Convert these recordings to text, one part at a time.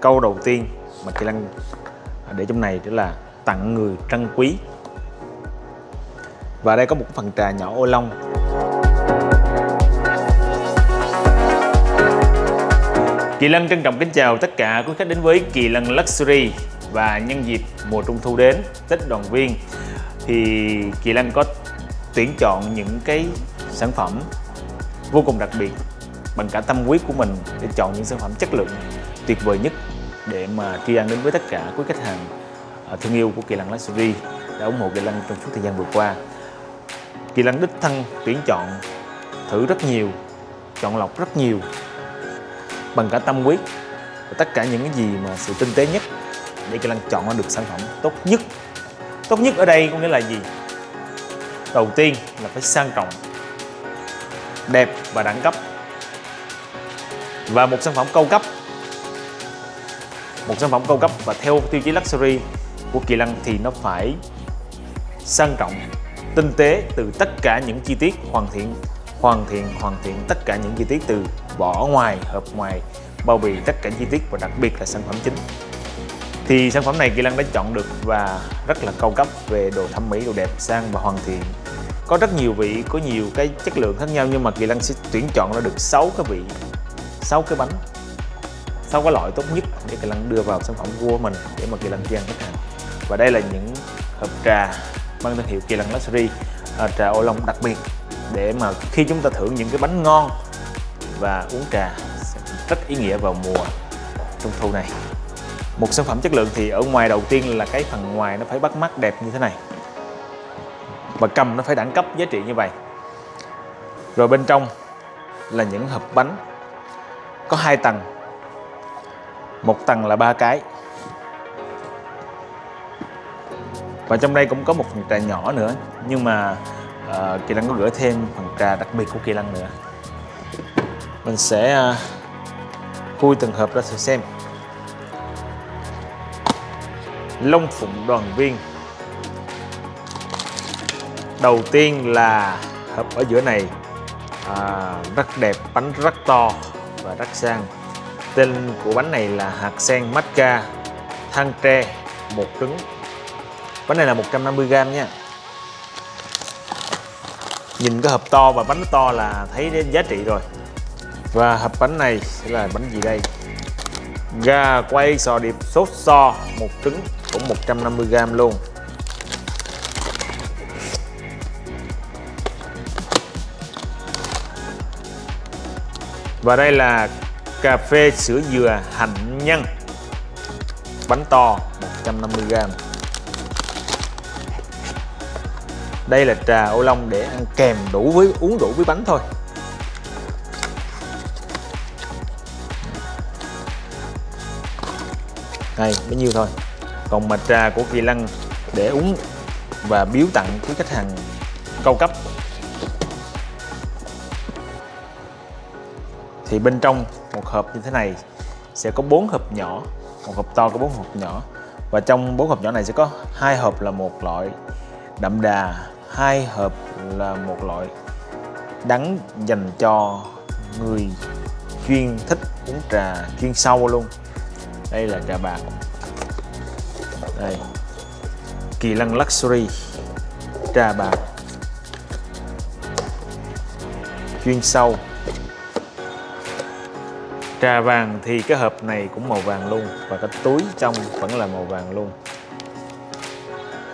câu đầu tiên mà Kỳ Lăng để trong này đó là tặng người trân quý. Và đây có một phần trà nhỏ ô long. Kỳ Lân trân trọng kính chào tất cả quý khách đến với Kỳ Lân Luxury và nhân dịp mùa trung thu đến, Tết đoàn viên. Thì Kỳ Lân có tuyển chọn những cái sản phẩm vô cùng đặc biệt bằng cả tâm huyết của mình để chọn những sản phẩm chất lượng tuyệt vời nhất để mà tri ân đến với tất cả quý khách hàng à, thương yêu của Kỳ Lăng Luxury đã ủng hộ Kỳ Lăng trong suốt thời gian vừa qua. Kỳ Lăng đích thân tuyển chọn thử rất nhiều, chọn lọc rất nhiều bằng cả tâm huyết và tất cả những cái gì mà sự tinh tế nhất để Kỳ Lăng chọn ra được sản phẩm tốt nhất. Tốt nhất ở đây có nghĩa là gì? Đầu tiên là phải sang trọng, đẹp và đẳng cấp và một sản phẩm cao cấp một sản phẩm cao cấp và theo tiêu chí luxury của Kỳ Lân thì nó phải sang trọng, tinh tế từ tất cả những chi tiết hoàn thiện, hoàn thiện, hoàn thiện tất cả những chi tiết từ vỏ ngoài, hộp ngoài, bao bì tất cả chi tiết và đặc biệt là sản phẩm chính. Thì sản phẩm này Kỳ Lân đã chọn được và rất là cao cấp về đồ thẩm mỹ, đồ đẹp, sang và hoàn thiện. Có rất nhiều vị, có nhiều cái chất lượng khác nhau nhưng mà Kỳ Lân sẽ tuyển chọn ra được 6 cái vị, 6 cái bánh sáu cái loại tốt nhất để Kỳ Lân đưa vào sản phẩm của mình để mà Kỳ Lân chi ăn khách hàng. Và đây là những hộp trà mang thương hiệu Kỳ Lân Luxury à, trà ô long đặc biệt để mà khi chúng ta thưởng những cái bánh ngon và uống trà rất ý nghĩa vào mùa trung thu này. Một sản phẩm chất lượng thì ở ngoài đầu tiên là cái phần ngoài nó phải bắt mắt đẹp như thế này. Và cầm nó phải đẳng cấp giá trị như vậy. Rồi bên trong là những hộp bánh có hai tầng một tầng là ba cái. Và trong đây cũng có một phần trà nhỏ nữa nhưng mà uh, kỳ lân có gửi thêm phần trà đặc biệt của kỳ lân nữa. Mình sẽ uh, khui từng hộp ra thử xem. Long Phụng đoàn viên. Đầu tiên là hộp ở giữa này à, Rất đẹp, bánh rất to và rất sang. Tên của bánh này là hạt sen matcha than tre một trứng. Bánh này là 150g nha. Nhìn cái hộp to và bánh to là thấy đến giá trị rồi. Và hộp bánh này sẽ là bánh gì đây? Gà quay sò điệp sốt so, một trứng cũng 150g luôn. Và đây là cà phê sữa dừa hạnh nhân. Bánh to 150g đây là trà ô long để ăn kèm đủ với, uống đủ với bánh thôi. Này bấy nhiêu thôi. Còn mà trà của kỳ lân để uống và biếu tặng quý khách hàng cao cấp. Thì bên trong một hộp như thế này sẽ có bốn hộp nhỏ. Một hộp to có bốn hộp nhỏ. Và trong bốn hộp nhỏ này sẽ có hai hộp là một loại đậm đà, hai hộp là một loại đắng dành cho người chuyên thích uống trà chuyên sâu luôn. Đây là trà bạc. Đây. Kỳ lân luxury. Trà bạc. Chuyên sâu trà vàng thì cái hộp này cũng màu vàng luôn và cái túi trong vẫn là màu vàng luôn.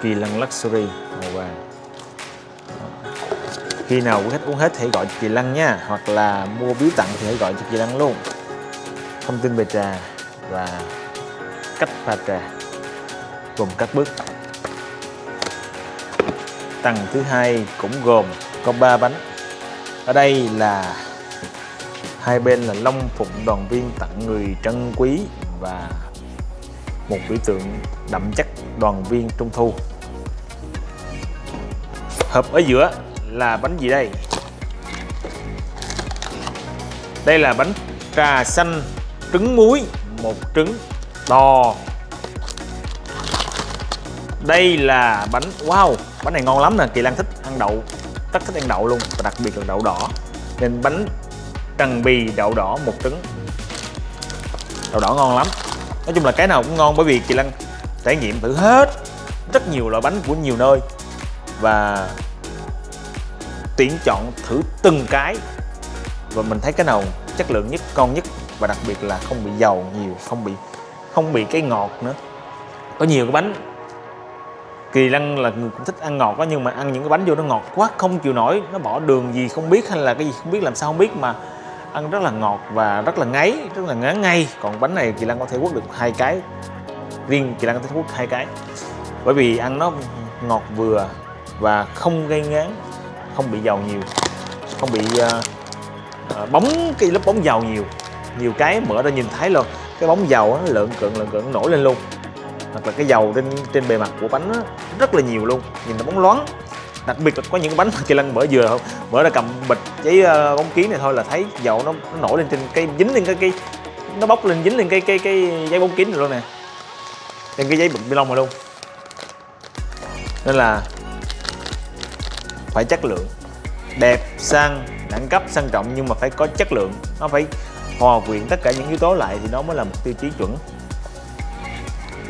Kỳ lân luxury, màu vàng. Khi nào quý khách uống hết thì hãy gọi kỳ lân nha, hoặc là mua biếu tặng thì hãy gọi cho kỳ lân luôn. Thông tin về trà và cách pha trà gồm các bước. Tầng thứ hai cũng gồm có 3 bánh. Ở đây là hai bên là long phụng đoàn viên tặng người trân quý và một biểu tượng đậm chất đoàn viên trung thu. Hộp ở giữa là bánh gì đây? Đây là bánh trà xanh trứng muối, một trứng to đây là bánh, wow, bánh này ngon lắm nè, kỳ lan thích ăn đậu rất thích ăn đậu luôn, và đặc biệt là đậu đỏ. Nên bánh trần bì đậu đỏ một trứng. Đậu đỏ ngon lắm. Nói chung là cái nào cũng ngon bởi vì chị Lan trải nghiệm thử hết rất nhiều loại bánh của nhiều nơi và tuyển chọn thử từng cái và mình thấy cái nào chất lượng nhất, ngon nhất và đặc biệt là không bị dầu nhiều, không bị không bị cái ngọt nữa. Có nhiều cái bánh, kỳ lăng là người cũng thích ăn ngọt đó nhưng mà ăn những cái bánh vô nó ngọt quá, không chịu nổi, nó bỏ đường gì không biết hay là cái gì không biết, làm sao không biết mà ăn rất là ngọt và rất là ngấy rất là ngán ngay còn bánh này chị Lan có thể quất được hai cái. Riêng chị Lan có thể quất hai cái. Bởi vì ăn nó ngọt vừa và không gây ngán không bị dầu nhiều không bị uh, uh, bóng cái lớp bóng dầu nhiều. Nhiều cái mở ra nhìn thấy luôn cái bóng dầu nó lợn cận lợn cận nổi lên luôn. Hoặc là cái dầu trên trên bề mặt của bánh đó, rất là nhiều luôn. Nhìn nó bóng loáng đặc biệt là có những bánh kỳ lân mở vừa không mở ra cầm bịch giấy uh, ờ, bóng kiến này thôi là thấy dầu nó, nó nổi lên trên cái dính lên cái cái nó bốc lên dính lên cái cái cái giấy bóng kín rồi luôn nè. Trên cái giấy bịch ni lông rồi luôn. Nên là phải chất lượng. Đẹp sang đẳng cấp sang trọng nhưng mà phải có chất lượng. Nó phải hòa quyện tất cả những yếu tố lại thì nó mới là một tiêu chí chuẩn.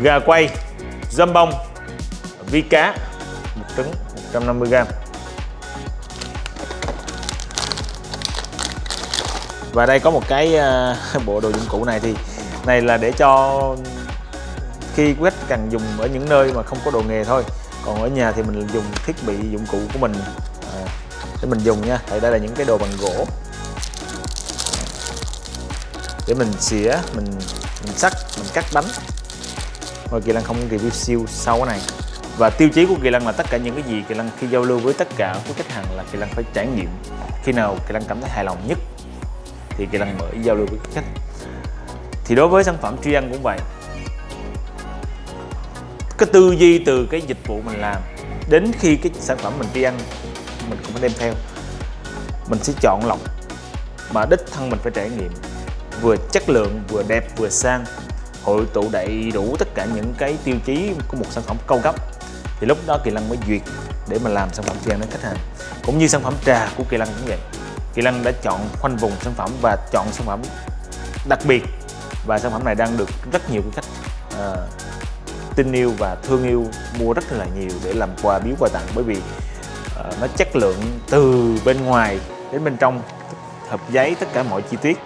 Gà quay dâm bông vi cá một trứng. 150g và đây có một cái ờ, bộ đồ dụng cụ này thì này là để cho khi quét cần dùng ở những nơi mà không có đồ nghề thôi. Còn ở nhà thì mình dùng thiết bị dụng cụ của mình. À, để mình dùng nha. Tại đây là những cái đồ bằng gỗ. Để mình xỉa mình mình sắc mình cắt bánh. Rồi kỳ đang không review siêu sau cái này và tiêu chí của kỳ lân là tất cả những cái gì kỳ lân khi giao lưu với tất cả các khách hàng là kỳ lân phải trải nghiệm. Khi nào kỳ lân cảm thấy hài lòng nhất thì kỳ lân mới giao lưu với khách. Thì đối với sản phẩm truy ăn cũng vậy. Cái tư duy từ cái dịch vụ mình làm, đến khi cái sản phẩm mình đi ăn mình cũng phải đem theo. Mình sẽ chọn lọc, mà đích thân mình phải trải nghiệm. Vừa chất lượng, vừa đẹp, vừa sang. Hội tụ đầy đủ tất cả những cái tiêu chí của một sản phẩm cao cấp thì lúc đó kỳ lân mới duyệt để mà làm sản phẩm truy đến khách hàng. Cũng như sản phẩm trà của kỳ lân cũng vậy. Kỳ lân đã chọn khoanh vùng sản phẩm và chọn sản phẩm đặc biệt. Và sản phẩm này đang được rất nhiều khách uh, tin yêu và thương yêu mua rất là nhiều để làm quà biếu quà tặng. Bởi vì uh, nó chất lượng từ bên ngoài đến bên trong hộp giấy tất cả mọi chi tiết.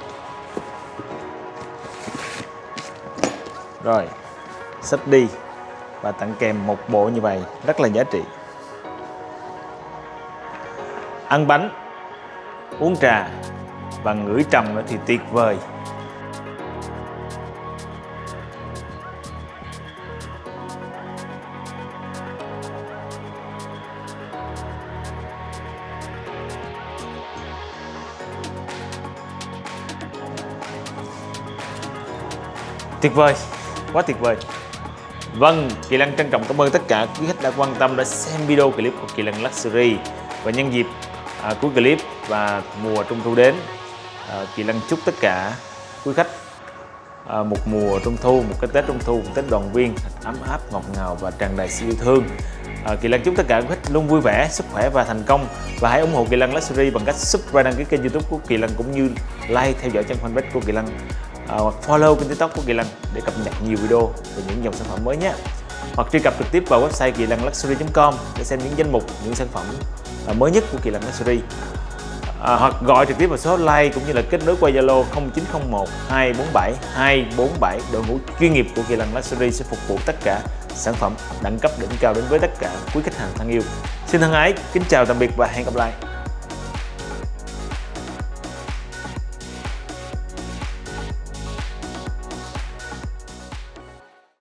Rồi sắp đi và tặng kèm một bộ như vậy, rất là giá trị. Ăn bánh, uống trà và ngửi trầm nữa thì tuyệt vời. Tuyệt vời, quá tuyệt vời. Vâng, Kỳ Lân trân trọng cảm ơn tất cả quý khách đã quan tâm đã xem video clip của Kỳ Lân Luxury. Và nhân dịp à, cuối clip và mùa trung thu đến à, Kỳ Lân chúc tất cả quý khách à, một mùa trung thu, một cái Tết trung thu, một Tết đoàn viên ấm áp, ngọt ngào và tràn đầy sự yêu thương. À, Kỳ Lân chúc tất cả quý khách luôn vui vẻ, sức khỏe và thành công. Và hãy ủng hộ Kỳ Lân Luxury bằng cách subscribe đăng ký kênh youtube của Kỳ Lân cũng như like theo dõi trang fanpage của Kỳ Lân. À, hoặc follow kênh tiktok của Kỳ lăng để cập nhật nhiều video về những dòng sản phẩm mới nhé hoặc truy cập trực tiếp vào website kỳ lăng luxury.com để xem những danh mục những sản phẩm à, mới nhất của Kỳ lăng Luxury à, hoặc gọi trực tiếp vào số hotline cũng như là kết nối qua Zalo 0901 247 247 đội ngũ chuyên nghiệp của Kỳ lăng Luxury sẽ phục vụ tất cả sản phẩm đẳng cấp đỉnh cao đến với tất cả quý khách hàng thân yêu. Xin thân ái, kính chào tạm biệt và hẹn gặp lại.